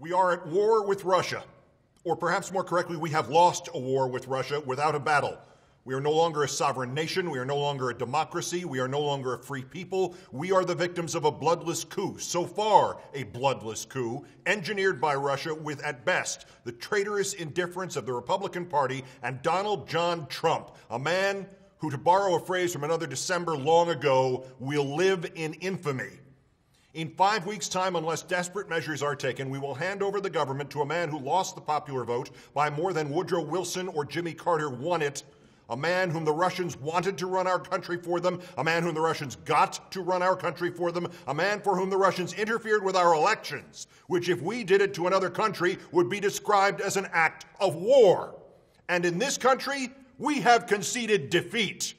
We are at war with Russia. Or perhaps more correctly, we have lost a war with Russia without a battle. We are no longer a sovereign nation. We are no longer a democracy. We are no longer a free people. We are the victims of a bloodless coup. So far, a bloodless coup, engineered by Russia with, at best, the traitorous indifference of the Republican Party and Donald John Trump, a man who, to borrow a phrase from another December long ago, will live in infamy. In five weeks' time, unless desperate measures are taken, we will hand over the government to a man who lost the popular vote by more than Woodrow Wilson or Jimmy Carter won it. A man whom the Russians wanted to run our country for them, a man whom the Russians got to run our country for them, a man for whom the Russians interfered with our elections, which, if we did it to another country, would be described as an act of war. And in this country, we have conceded defeat.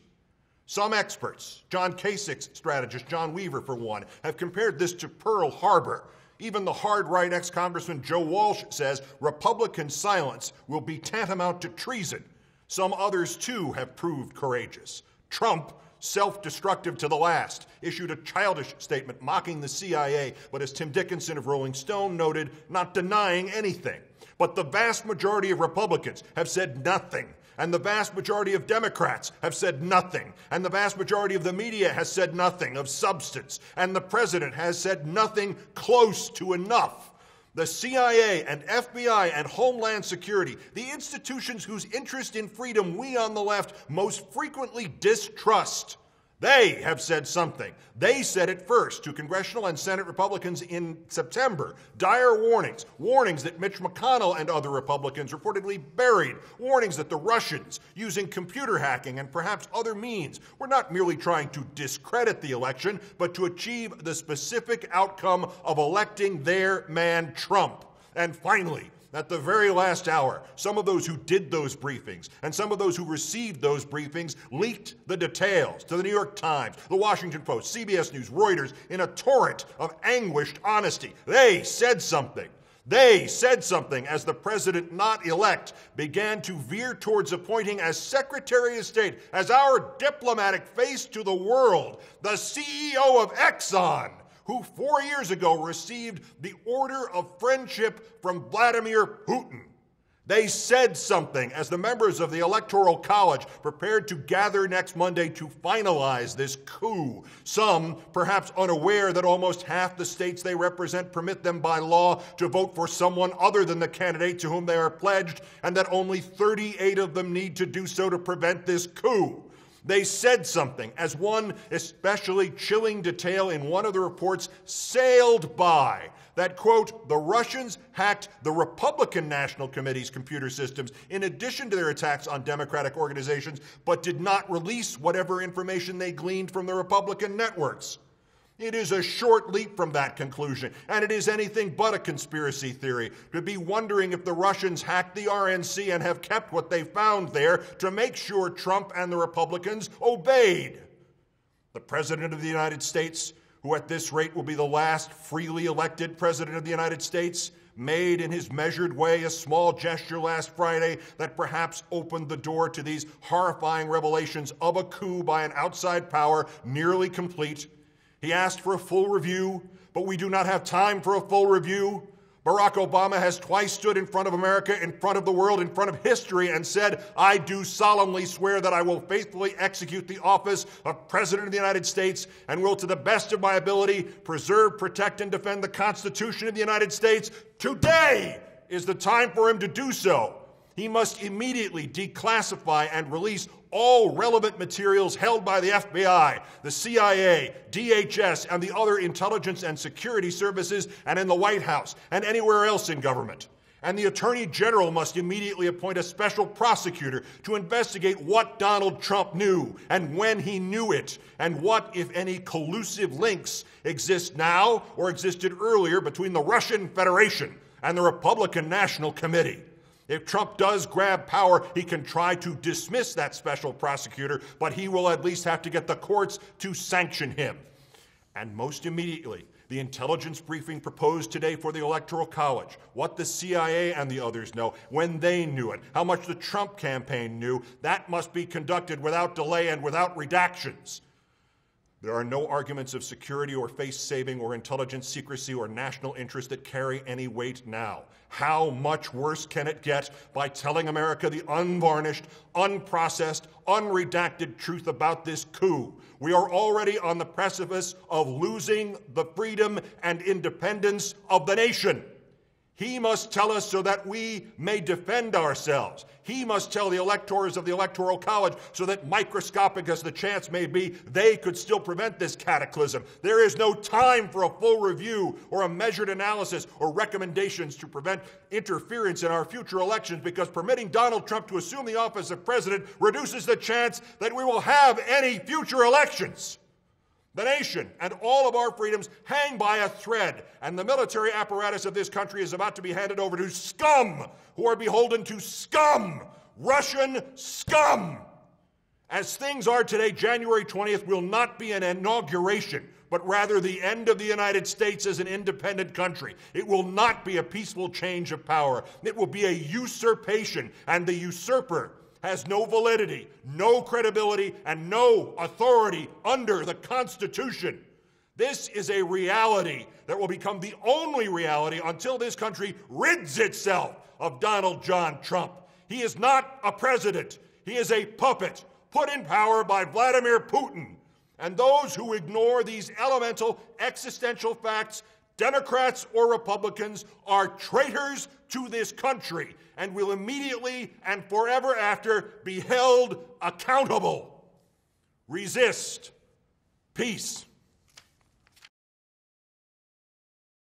Some experts, John Kasich's strategist, John Weaver for one, have compared this to Pearl Harbor. Even the hard right ex Congressman Joe Walsh says Republican silence will be tantamount to treason. Some others, too, have proved courageous. Trump, self destructive to the last, issued a childish statement mocking the CIA, but as Tim Dickinson of Rolling Stone noted, not denying anything. But the vast majority of Republicans have said nothing and the vast majority of Democrats have said nothing, and the vast majority of the media has said nothing of substance, and the president has said nothing close to enough. The CIA and FBI and Homeland Security, the institutions whose interest in freedom we on the left most frequently distrust, they have said something. They said it first to congressional and Senate Republicans in September. Dire warnings, warnings that Mitch McConnell and other Republicans reportedly buried, warnings that the Russians, using computer hacking and perhaps other means, were not merely trying to discredit the election, but to achieve the specific outcome of electing their man Trump. And finally, at the very last hour, some of those who did those briefings and some of those who received those briefings leaked the details to the New York Times, the Washington Post, CBS News, Reuters in a torrent of anguished honesty. They said something. They said something as the president not elect began to veer towards appointing as Secretary of State, as our diplomatic face to the world, the CEO of Exxon who four years ago received the Order of Friendship from Vladimir Putin. They said something as the members of the Electoral College prepared to gather next Monday to finalize this coup. Some, perhaps unaware that almost half the states they represent permit them by law to vote for someone other than the candidate to whom they are pledged, and that only 38 of them need to do so to prevent this coup. They said something, as one especially chilling detail in one of the reports sailed by that, quote, the Russians hacked the Republican National Committee's computer systems in addition to their attacks on Democratic organizations, but did not release whatever information they gleaned from the Republican networks. It is a short leap from that conclusion, and it is anything but a conspiracy theory to be wondering if the Russians hacked the RNC and have kept what they found there to make sure Trump and the Republicans obeyed. The President of the United States, who at this rate will be the last freely elected President of the United States, made in his measured way a small gesture last Friday that perhaps opened the door to these horrifying revelations of a coup by an outside power nearly complete he asked for a full review, but we do not have time for a full review. Barack Obama has twice stood in front of America, in front of the world, in front of history, and said, I do solemnly swear that I will faithfully execute the office of President of the United States and will, to the best of my ability, preserve, protect, and defend the Constitution of the United States. Today is the time for him to do so. He must immediately declassify and release all relevant materials held by the FBI, the CIA, DHS, and the other intelligence and security services, and in the White House, and anywhere else in government. And the Attorney General must immediately appoint a special prosecutor to investigate what Donald Trump knew and when he knew it, and what, if any, collusive links exist now or existed earlier between the Russian Federation and the Republican National Committee. If Trump does grab power, he can try to dismiss that special prosecutor, but he will at least have to get the courts to sanction him. And most immediately, the intelligence briefing proposed today for the Electoral College, what the CIA and the others know, when they knew it, how much the Trump campaign knew, that must be conducted without delay and without redactions. There are no arguments of security or face saving or intelligence secrecy or national interest that carry any weight now. How much worse can it get by telling America the unvarnished, unprocessed, unredacted truth about this coup? We are already on the precipice of losing the freedom and independence of the nation. He must tell us so that we may defend ourselves. He must tell the electors of the Electoral College so that, microscopic as the chance may be, they could still prevent this cataclysm. There is no time for a full review or a measured analysis or recommendations to prevent interference in our future elections because permitting Donald Trump to assume the office of president reduces the chance that we will have any future elections. The nation and all of our freedoms hang by a thread, and the military apparatus of this country is about to be handed over to scum who are beholden to scum, Russian scum. As things are today, January 20th will not be an inauguration, but rather the end of the United States as an independent country. It will not be a peaceful change of power. It will be a usurpation, and the usurper has no validity, no credibility, and no authority under the Constitution. This is a reality that will become the only reality until this country rids itself of Donald John Trump. He is not a president, he is a puppet put in power by Vladimir Putin. And those who ignore these elemental existential facts Democrats or Republicans, are traitors to this country and will immediately and forever after be held accountable. Resist. Peace.